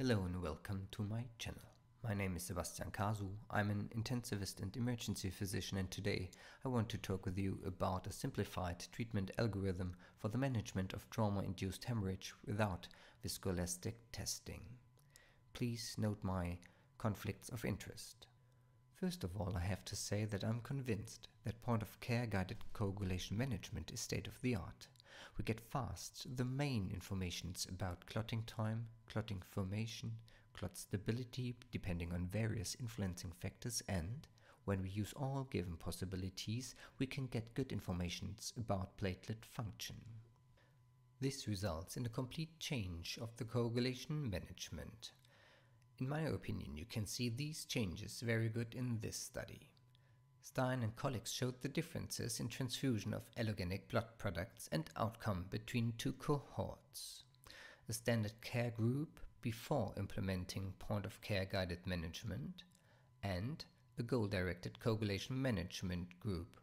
Hello and welcome to my channel. My name is Sebastian Casu. I'm an intensivist and emergency physician and today I want to talk with you about a simplified treatment algorithm for the management of trauma-induced hemorrhage without viscoelastic testing. Please note my conflicts of interest. First of all, I have to say that I'm convinced that point of care guided coagulation management is state of the art we get fast the main informations about clotting time, clotting formation, clot stability depending on various influencing factors and when we use all given possibilities, we can get good informations about platelet function. This results in a complete change of the coagulation management. In my opinion, you can see these changes very good in this study. Stein and colleagues showed the differences in transfusion of allogenic blood products and outcome between two cohorts. A standard care group before implementing point of care guided management and a goal directed coagulation management group.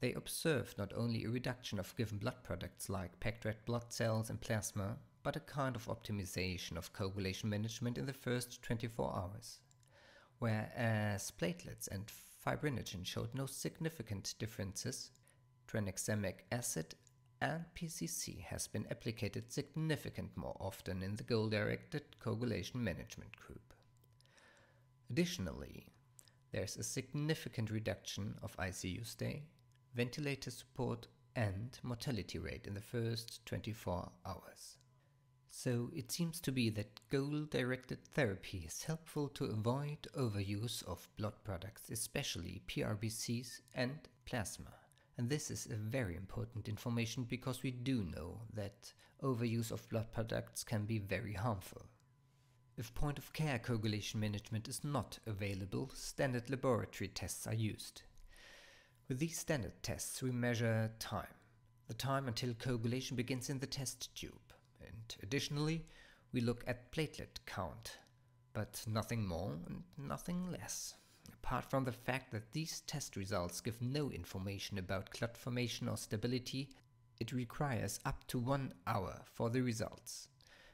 They observed not only a reduction of given blood products like packed red blood cells and plasma, but a kind of optimization of coagulation management in the first 24 hours. Whereas platelets and fibrinogen showed no significant differences. Tranexamic acid and PCC has been applied significant more often in the goal-directed coagulation management group. Additionally, there's a significant reduction of ICU stay, ventilator support and mortality rate in the first 24 hours. So it seems to be that goal-directed therapy is helpful to avoid overuse of blood products, especially PRBCs and plasma. And this is a very important information because we do know that overuse of blood products can be very harmful. If point of care coagulation management is not available, standard laboratory tests are used. With these standard tests we measure time, the time until coagulation begins in the test tube. And additionally, we look at platelet count, but nothing more and nothing less. Apart from the fact that these test results give no information about clot formation or stability, it requires up to one hour for the results.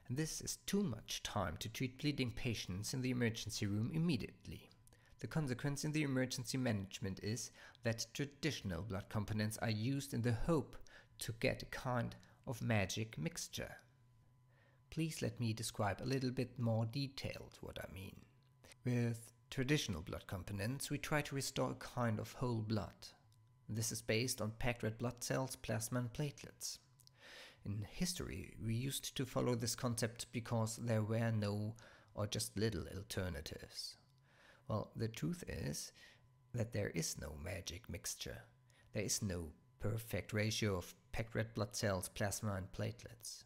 And this is too much time to treat bleeding patients in the emergency room immediately. The consequence in the emergency management is that traditional blood components are used in the hope to get a kind of magic mixture. Please let me describe a little bit more detailed what I mean. With traditional blood components, we try to restore a kind of whole blood. This is based on packed red blood cells, plasma and platelets. In history, we used to follow this concept because there were no or just little alternatives. Well, the truth is that there is no magic mixture. There is no perfect ratio of packed red blood cells, plasma and platelets.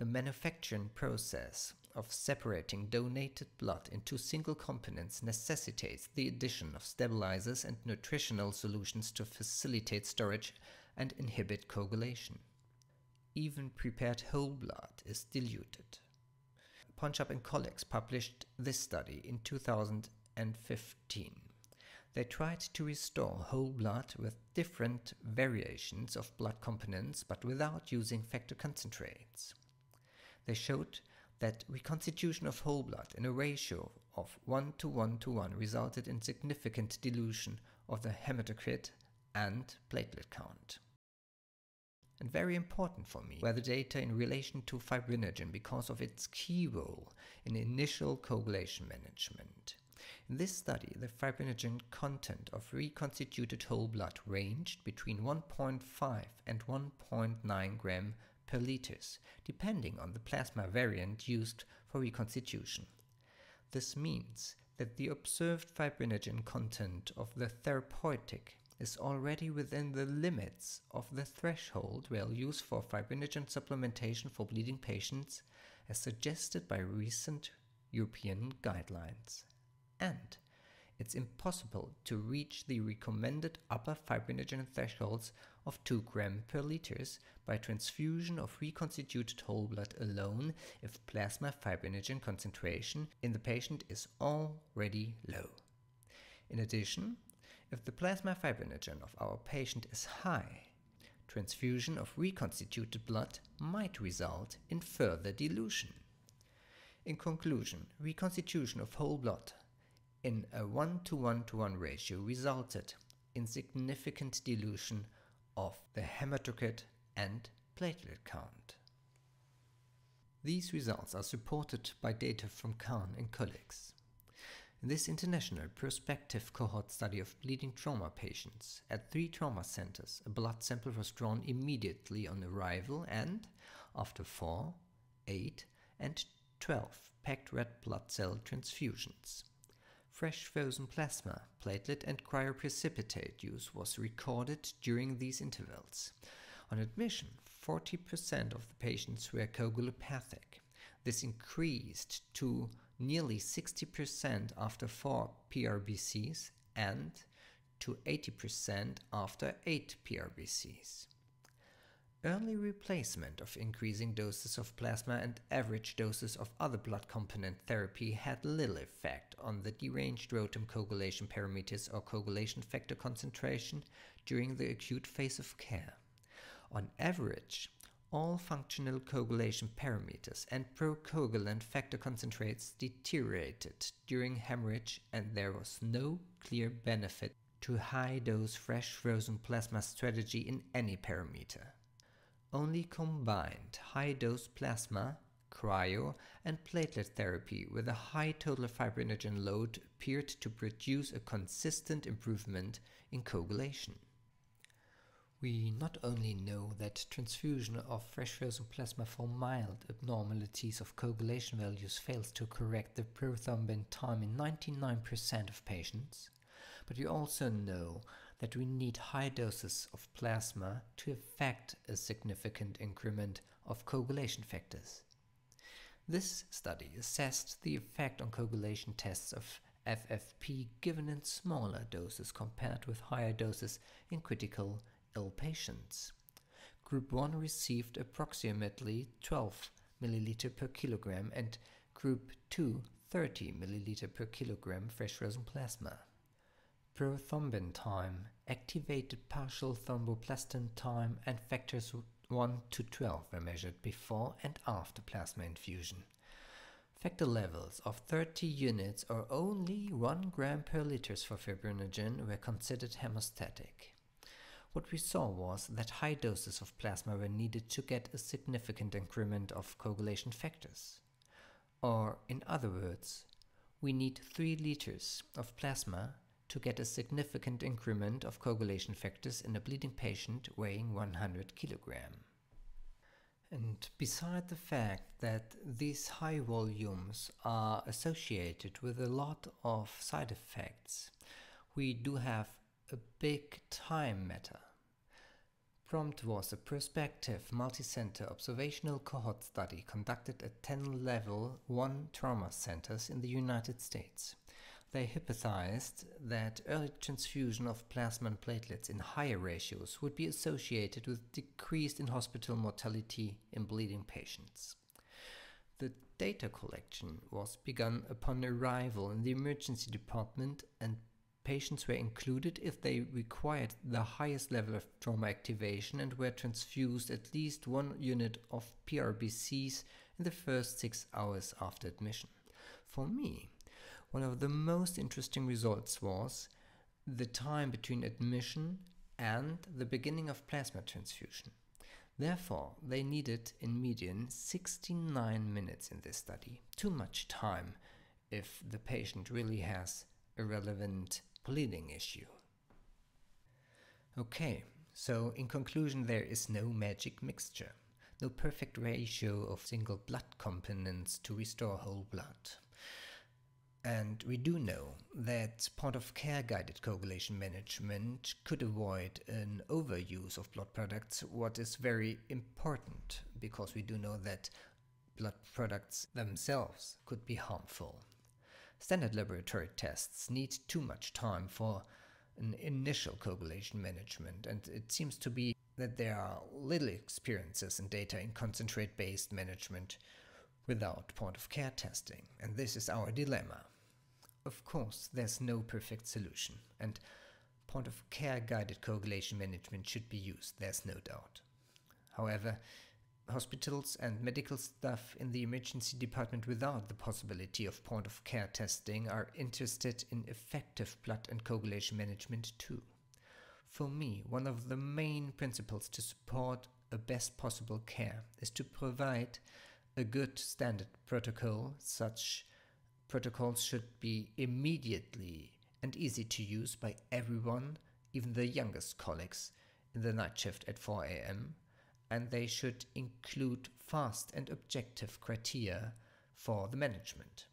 The manufacturing process of separating donated blood into single components necessitates the addition of stabilizers and nutritional solutions to facilitate storage and inhibit coagulation. Even prepared whole blood is diluted. Ponschab and colleagues published this study in 2015. They tried to restore whole blood with different variations of blood components but without using factor concentrates they showed that reconstitution of whole blood in a ratio of 1 to 1 to 1 resulted in significant dilution of the hematocrit and platelet count. And very important for me were the data in relation to fibrinogen because of its key role in initial coagulation management. In this study, the fibrinogen content of reconstituted whole blood ranged between 1.5 and 1.9 gram per liters, depending on the plasma variant used for reconstitution. This means that the observed fibrinogen content of the therapeutic is already within the limits of the threshold values for fibrinogen supplementation for bleeding patients as suggested by recent European guidelines. And it's impossible to reach the recommended upper fibrinogen thresholds of 2 gram per liters by transfusion of reconstituted whole blood alone if plasma fibrinogen concentration in the patient is already low. In addition, if the plasma fibrinogen of our patient is high, transfusion of reconstituted blood might result in further dilution. In conclusion, reconstitution of whole blood in a 1 to 1 to 1 ratio resulted in significant dilution of the hematocrit and platelet count. These results are supported by data from Khan and colleagues. In this international prospective cohort study of bleeding trauma patients at three trauma centers, a blood sample was drawn immediately on arrival and, after 4, 8, and 12 packed red blood cell transfusions. Fresh frozen plasma, platelet, and cryoprecipitate use was recorded during these intervals. On admission, 40% of the patients were coagulopathic. This increased to nearly 60% after 4 PRBCs and to 80% after 8 PRBCs. Early replacement of increasing doses of plasma and average doses of other blood component therapy had little effect on the deranged ROTEM coagulation parameters or coagulation factor concentration during the acute phase of care. On average, all functional coagulation parameters and procoagulant factor concentrates deteriorated during hemorrhage and there was no clear benefit to high dose fresh frozen plasma strategy in any parameter. Only combined high dose plasma, cryo, and platelet therapy with a high total fibrinogen load appeared to produce a consistent improvement in coagulation. We not only know that transfusion of fresh frozen plasma for mild abnormalities of coagulation values fails to correct the prothrombin time in 99% of patients, but we also know that we need high doses of plasma to effect a significant increment of coagulation factors. This study assessed the effect on coagulation tests of FFP given in smaller doses compared with higher doses in critical ill patients. Group 1 received approximately 12 ml per kilogram and Group 2 30 ml per kilogram fresh frozen plasma prothrombin time, activated partial thromboplastin time, and factors 1 to 12 were measured before and after plasma infusion. Factor levels of 30 units or only 1 gram per liters for fibrinogen were considered hemostatic. What we saw was that high doses of plasma were needed to get a significant increment of coagulation factors. Or, in other words, we need 3 liters of plasma to get a significant increment of coagulation factors in a bleeding patient weighing 100 kg. And beside the fact that these high volumes are associated with a lot of side effects, we do have a big time matter. PROMPT was a prospective multi-center observational cohort study conducted at 10 level 1 trauma centers in the United States. They hypothesized that early transfusion of plasma and platelets in higher ratios would be associated with decreased in hospital mortality in bleeding patients. The data collection was begun upon arrival in the emergency department and patients were included if they required the highest level of trauma activation and were transfused at least one unit of PRBCs in the first six hours after admission. For me, one of the most interesting results was the time between admission and the beginning of plasma transfusion. Therefore, they needed in median 69 minutes in this study. Too much time if the patient really has a relevant bleeding issue. Okay, so in conclusion, there is no magic mixture, no perfect ratio of single blood components to restore whole blood. And we do know that point of care guided coagulation management could avoid an overuse of blood products, what is very important because we do know that blood products themselves could be harmful. Standard laboratory tests need too much time for an initial coagulation management, and it seems to be that there are little experiences and data in concentrate based management without point of care testing, and this is our dilemma. Of course, there's no perfect solution, and point of care guided coagulation management should be used, there's no doubt. However, hospitals and medical staff in the emergency department without the possibility of point of care testing are interested in effective blood and coagulation management too. For me, one of the main principles to support a best possible care is to provide a good standard protocol. Such protocols should be immediately and easy to use by everyone, even the youngest colleagues in the night shift at 4 am, and they should include fast and objective criteria for the management.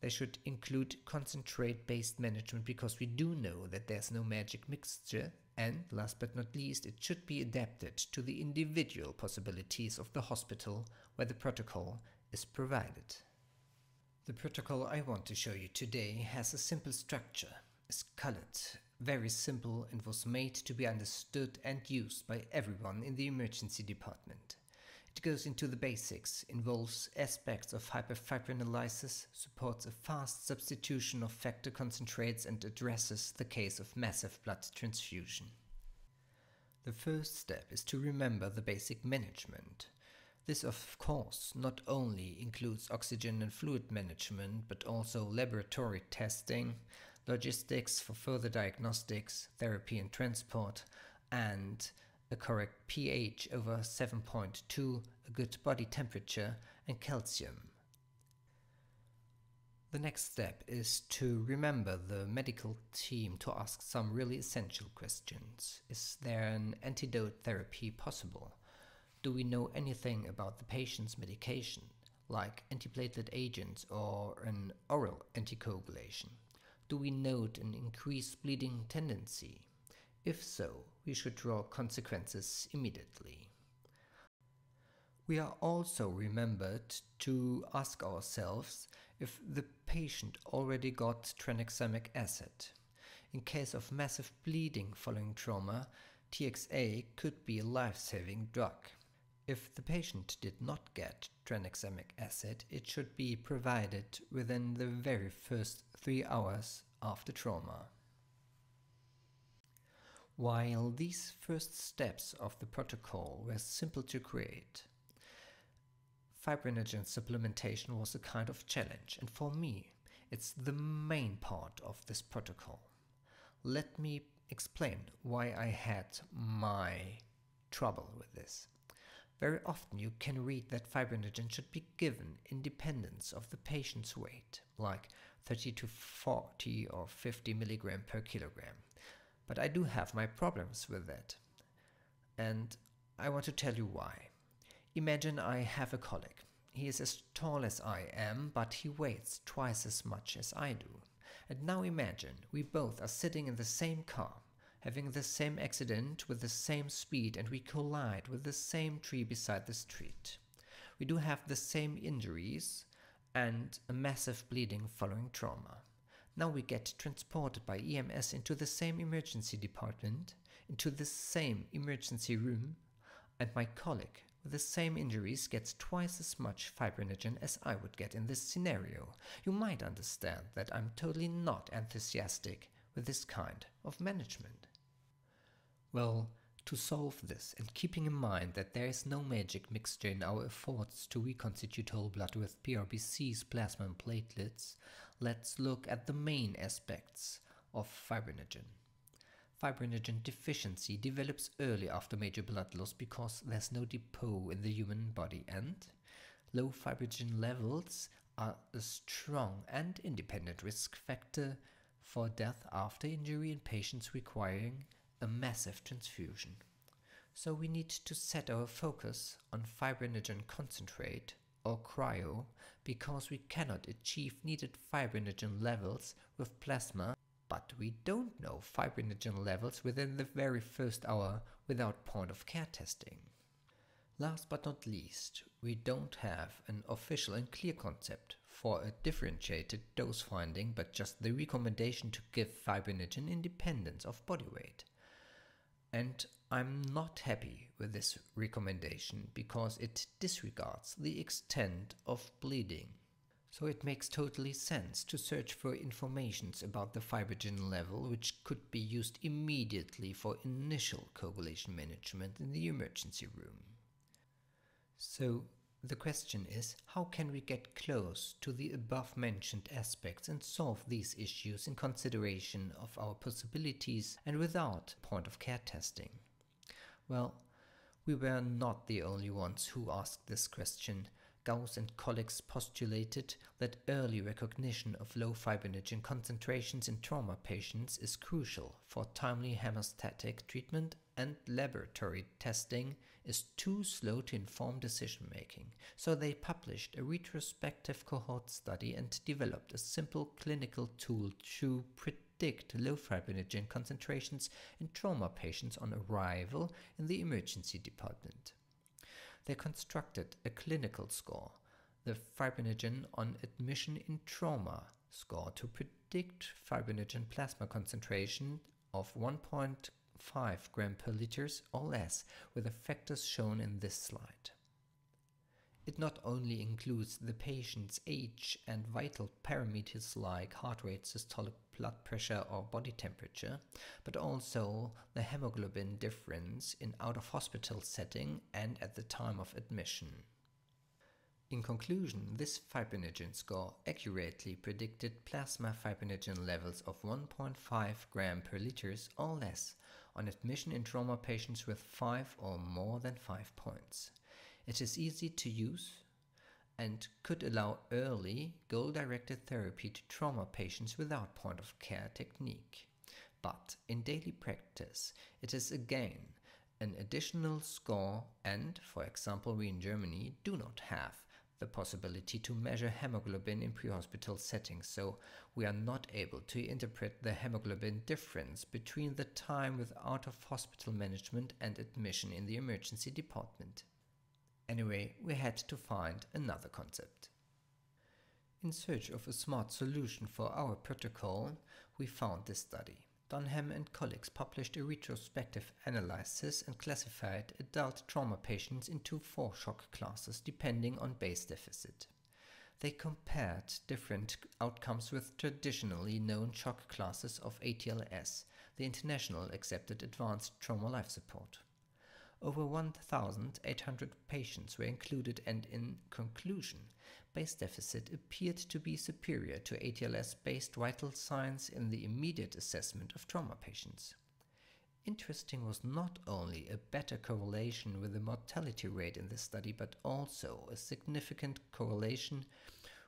They should include concentrate based management because we do know that there's no magic mixture, and last but not least, it should be adapted to the individual possibilities of the hospital where the protocol is provided. The protocol I want to show you today has a simple structure, is colored, very simple and was made to be understood and used by everyone in the emergency department. It goes into the basics, involves aspects of hyperfibrinolysis, supports a fast substitution of factor concentrates and addresses the case of massive blood transfusion. The first step is to remember the basic management. This of course not only includes oxygen and fluid management, but also laboratory testing, logistics for further diagnostics, therapy and transport, and a correct pH over 7.2, a good body temperature, and calcium. The next step is to remember the medical team to ask some really essential questions. Is there an antidote therapy possible? Do we know anything about the patient's medication, like antiplatelet agents or an oral anticoagulation? Do we note an increased bleeding tendency? If so, we should draw consequences immediately. We are also remembered to ask ourselves if the patient already got tranexamic acid. In case of massive bleeding following trauma, TXA could be a life-saving drug. If the patient did not get tranexamic acid, it should be provided within the very first three hours after trauma. While these first steps of the protocol were simple to create, fibrinogen supplementation was a kind of challenge, and for me, it's the main part of this protocol. Let me explain why I had my trouble with this. Very often you can read that fibrinogen should be given independence of the patient's weight, like 30 to 40 or 50 milligram per kilogram. But I do have my problems with that. And I want to tell you why. Imagine I have a colleague. He is as tall as I am, but he weighs twice as much as I do. And now imagine we both are sitting in the same car, having the same accident with the same speed, and we collide with the same tree beside the street. We do have the same injuries and a massive bleeding following trauma. Now we get transported by EMS into the same emergency department, into the same emergency room, and my colleague with the same injuries gets twice as much fibrinogen as I would get in this scenario. You might understand that I'm totally not enthusiastic with this kind of management. Well, to solve this, and keeping in mind that there is no magic mixture in our efforts to reconstitute whole blood with PRBCs, plasma, and platelets, let's look at the main aspects of fibrinogen. Fibrinogen deficiency develops early after major blood loss because there's no depot in the human body and low fibrinogen levels are a strong and independent risk factor for death after injury in patients requiring a massive transfusion. So we need to set our focus on fibrinogen concentrate or cryo because we cannot achieve needed fibrinogen levels with plasma, but we don't know fibrinogen levels within the very first hour without point of care testing. Last but not least, we don't have an official and clear concept for a differentiated dose finding, but just the recommendation to give fibrinogen independence of body weight. And I'm not happy with this recommendation because it disregards the extent of bleeding. So it makes totally sense to search for informations about the fibrinogen level which could be used immediately for initial coagulation management in the emergency room. So the question is how can we get close to the above mentioned aspects and solve these issues in consideration of our possibilities and without point of care testing? Well, we were not the only ones who asked this question. Gauss and colleagues postulated that early recognition of low fibrinogen concentrations in trauma patients is crucial for timely hemostatic treatment and laboratory testing is too slow to inform decision making. So they published a retrospective cohort study and developed a simple clinical tool to predict low fibrinogen concentrations in trauma patients on arrival in the emergency department they constructed a clinical score, the fibrinogen on admission in trauma score, to predict fibrinogen plasma concentration of 1.5 gram per liters or less, with the factors shown in this slide. It not only includes the patient's age and vital parameters like heart rate, systolic blood pressure or body temperature, but also the hemoglobin difference in out of hospital setting and at the time of admission. In conclusion, this fibrinogen score accurately predicted plasma fibrinogen levels of 1.5 gram per liters or less on admission in trauma patients with 5 or more than 5 points. It is easy to use and could allow early, goal directed therapy to trauma patients without point of care technique. But in daily practice, it is again an additional score, and for example, we in Germany do not have the possibility to measure hemoglobin in pre-hospital settings, so we are not able to interpret the hemoglobin difference between the time with out-of-hospital management and admission in the emergency department. Anyway, we had to find another concept. In search of a smart solution for our protocol, we found this study. Dunham and colleagues published a retrospective analysis and classified adult trauma patients into four shock classes depending on base deficit. They compared different outcomes with traditionally known shock classes of ATLS, the International Accepted Advanced Trauma Life Support. Over 1,800 patients were included, and in conclusion, base deficit appeared to be superior to ATLS based vital signs in the immediate assessment of trauma patients. Interesting was not only a better correlation with the mortality rate in this study, but also a significant correlation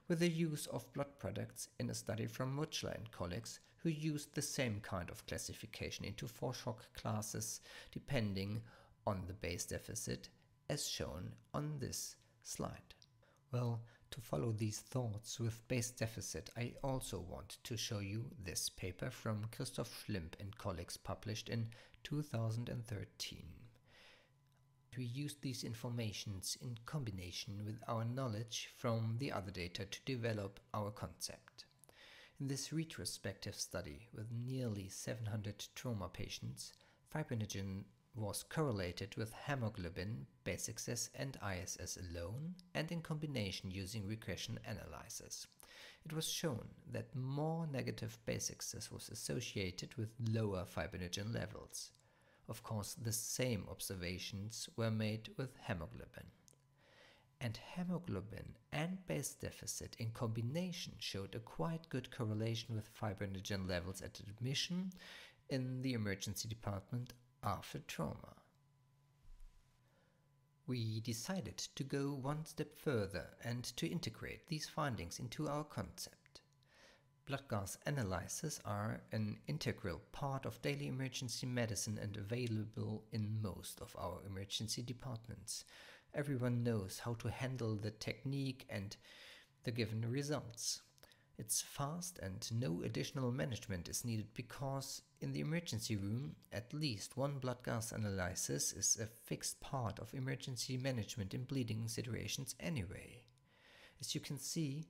with the use of blood products in a study from Mutschler and colleagues who used the same kind of classification into four shock classes depending on the base deficit as shown on this slide. Well, to follow these thoughts with base deficit, I also want to show you this paper from Christoph Schlimp and colleagues published in 2013. We used these informations in combination with our knowledge from the other data to develop our concept. In this retrospective study with nearly 700 trauma patients, fibrinogen was correlated with hemoglobin, base excess and ISS alone and in combination using regression analysis. It was shown that more negative base excess was associated with lower fibrinogen levels. Of course, the same observations were made with hemoglobin. And hemoglobin and base deficit in combination showed a quite good correlation with fibrinogen levels at admission in the emergency department after trauma. We decided to go one step further and to integrate these findings into our concept. Blood gas analyses are an integral part of daily emergency medicine and available in most of our emergency departments. Everyone knows how to handle the technique and the given results. It's fast and no additional management is needed because in the emergency room, at least one blood gas analysis is a fixed part of emergency management in bleeding situations anyway. As you can see,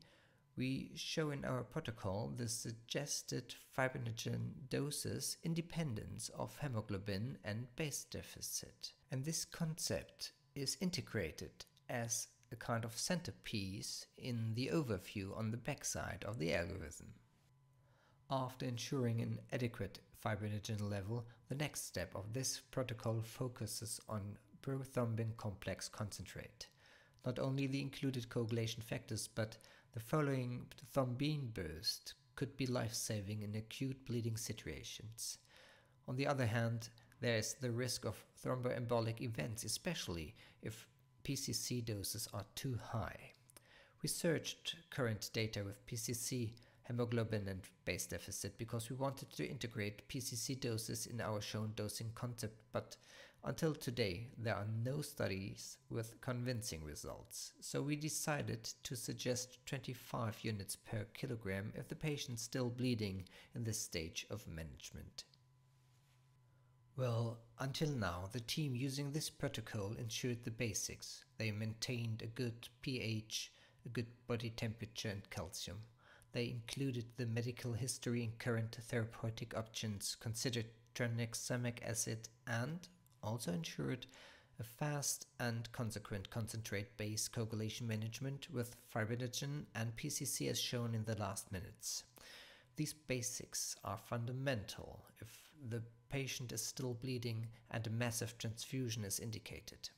we show in our protocol the suggested fibrinogen doses independence of hemoglobin and base deficit. And this concept is integrated as a kind of centerpiece in the overview on the backside of the algorithm. After ensuring an adequate fibrinogen level, the next step of this protocol focuses on prothrombin complex concentrate. not only the included coagulation factors, but the following thrombin burst could be life-saving in acute bleeding situations. On the other hand, there is the risk of thromboembolic events, especially if PCC doses are too high. We searched current data with PCC, hemoglobin and base deficit because we wanted to integrate PCC doses in our shown dosing concept, but until today there are no studies with convincing results, so we decided to suggest 25 units per kilogram if the patient is still bleeding in this stage of management. Well, until now, the team using this protocol ensured the basics. They maintained a good pH, a good body temperature and calcium. They included the medical history and current therapeutic options, considered tranexamic acid and also ensured a fast and consequent concentrate based coagulation management with fibrinogen and PCC as shown in the last minutes. These basics are fundamental if the patient is still bleeding and a massive transfusion is indicated.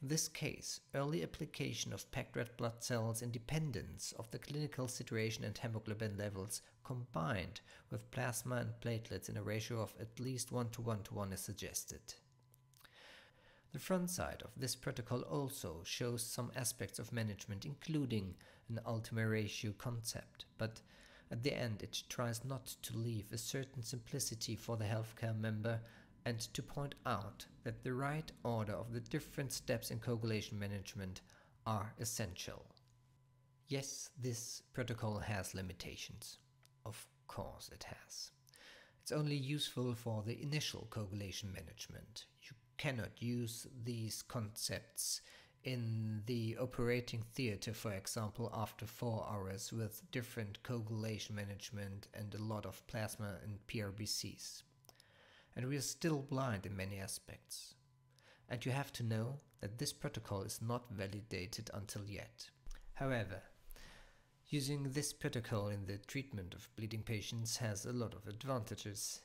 In this case, early application of packed red blood cells in dependence of the clinical situation and hemoglobin levels combined with plasma and platelets in a ratio of at least 1 to 1 to 1 is suggested. The front side of this protocol also shows some aspects of management including an ultima ratio concept, but at the end, it tries not to leave a certain simplicity for the healthcare member and to point out that the right order of the different steps in coagulation management are essential. Yes, this protocol has limitations. Of course it has. It's only useful for the initial coagulation management. You cannot use these concepts in the operating theater, for example, after four hours with different coagulation management and a lot of plasma and PRBCs. And we are still blind in many aspects. And you have to know that this protocol is not validated until yet. However, using this protocol in the treatment of bleeding patients has a lot of advantages.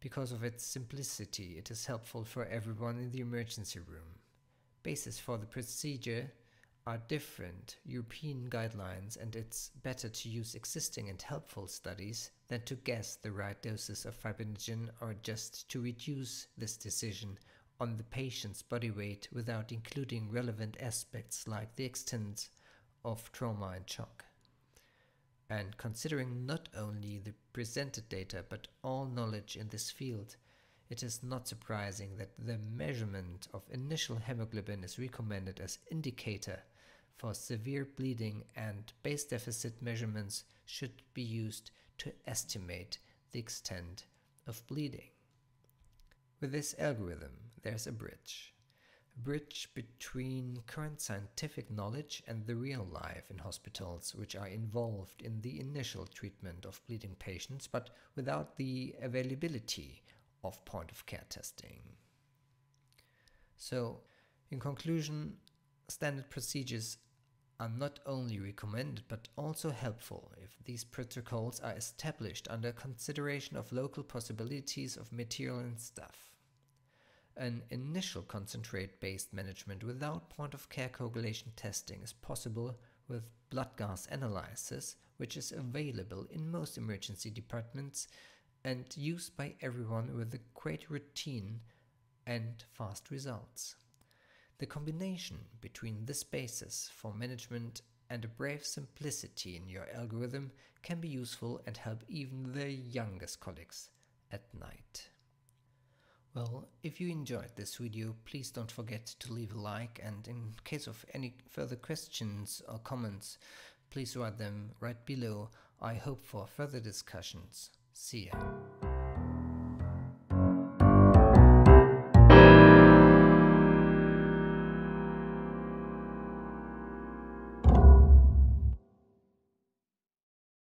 Because of its simplicity, it is helpful for everyone in the emergency room basis for the procedure are different European guidelines and it's better to use existing and helpful studies than to guess the right doses of fibrinogen or just to reduce this decision on the patient's body weight without including relevant aspects like the extent of trauma and shock. And considering not only the presented data but all knowledge in this field, it is not surprising that the measurement of initial hemoglobin is recommended as indicator for severe bleeding and base deficit measurements should be used to estimate the extent of bleeding. With this algorithm, there's a bridge. A bridge between current scientific knowledge and the real life in hospitals which are involved in the initial treatment of bleeding patients, but without the availability of point of care testing. So, in conclusion, standard procedures are not only recommended but also helpful if these protocols are established under consideration of local possibilities of material and staff. An initial concentrate based management without point of care coagulation testing is possible with blood gas analysis, which is available in most emergency departments and used by everyone with a great routine and fast results. The combination between this basis for management and a brave simplicity in your algorithm can be useful and help even the youngest colleagues at night. Well, if you enjoyed this video, please don't forget to leave a like and in case of any further questions or comments, please write them right below. I hope for further discussions. See ya.